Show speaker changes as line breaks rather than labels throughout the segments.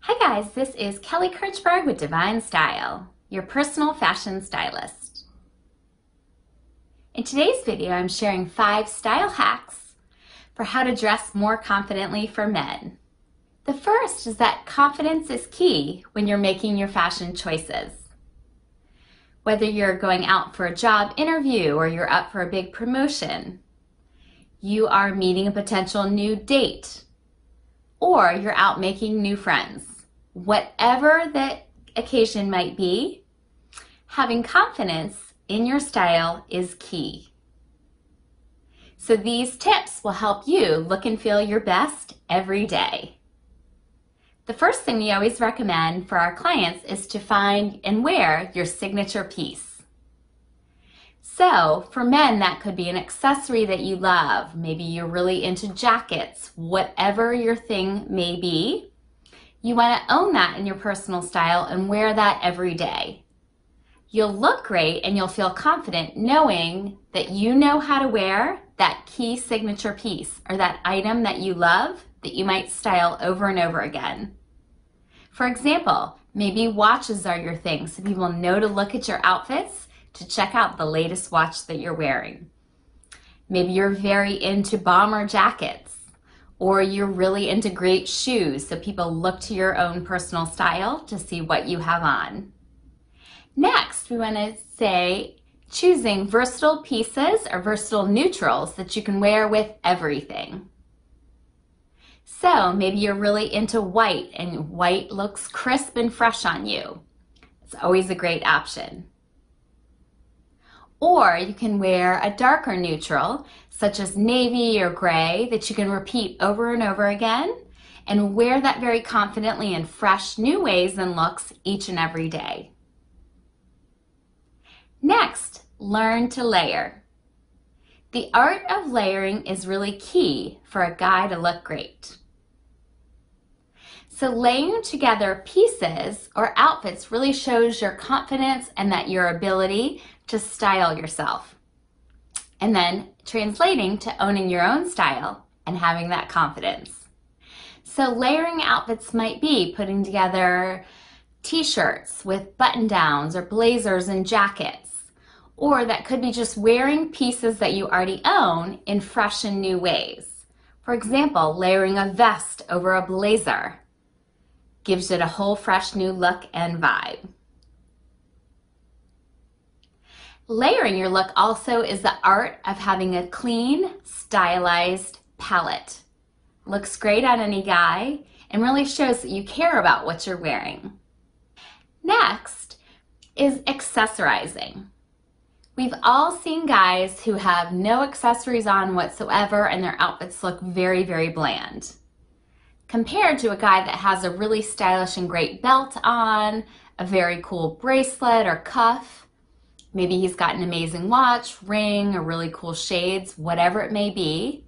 Hi guys, this is Kelly Kirchberg with Divine Style, your personal fashion stylist. In today's video, I'm sharing five style hacks for how to dress more confidently for men. The first is that confidence is key when you're making your fashion choices. Whether you're going out for a job interview or you're up for a big promotion, you are meeting a potential new date, or you're out making new friends. Whatever the occasion might be, having confidence in your style is key. So these tips will help you look and feel your best every day. The first thing we always recommend for our clients is to find and wear your signature piece. So for men, that could be an accessory that you love. Maybe you're really into jackets, whatever your thing may be. You want to own that in your personal style and wear that every day. You'll look great and you'll feel confident knowing that you know how to wear that key signature piece or that item that you love that you might style over and over again. For example, maybe watches are your thing, so people know to look at your outfits to check out the latest watch that you're wearing. Maybe you're very into bomber jackets, or you're really into great shoes, so people look to your own personal style to see what you have on. Next, we want to say choosing versatile pieces or versatile neutrals that you can wear with everything. So maybe you're really into white and white looks crisp and fresh on you. It's always a great option. Or you can wear a darker neutral, such as navy or gray, that you can repeat over and over again and wear that very confidently in fresh new ways and looks each and every day. Next, learn to layer. The art of layering is really key for a guy to look great. So laying together pieces or outfits really shows your confidence and that your ability to style yourself. And then translating to owning your own style and having that confidence. So layering outfits might be putting together t-shirts with button downs or blazers and jackets. Or that could be just wearing pieces that you already own in fresh and new ways. For example, layering a vest over a blazer gives it a whole fresh new look and vibe. Layering your look also is the art of having a clean, stylized palette. Looks great on any guy and really shows that you care about what you're wearing. Next is accessorizing. We've all seen guys who have no accessories on whatsoever and their outfits look very, very bland compared to a guy that has a really stylish and great belt on, a very cool bracelet or cuff. Maybe he's got an amazing watch, ring, or really cool shades, whatever it may be.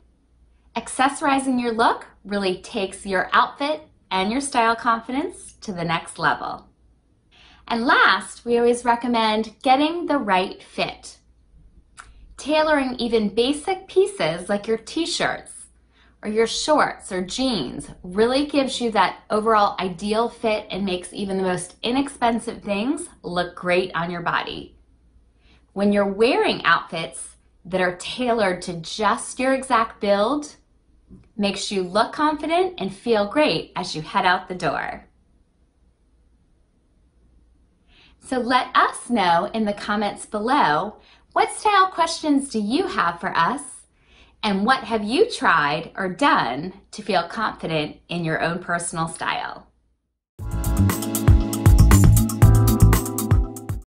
Accessorizing your look really takes your outfit and your style confidence to the next level. And last, we always recommend getting the right fit. Tailoring even basic pieces like your t-shirts or your shorts or jeans really gives you that overall ideal fit and makes even the most inexpensive things look great on your body. When you're wearing outfits that are tailored to just your exact build, makes you look confident and feel great as you head out the door. So let us know in the comments below, what style questions do you have for us and what have you tried or done to feel confident in your own personal style?